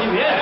Yeah.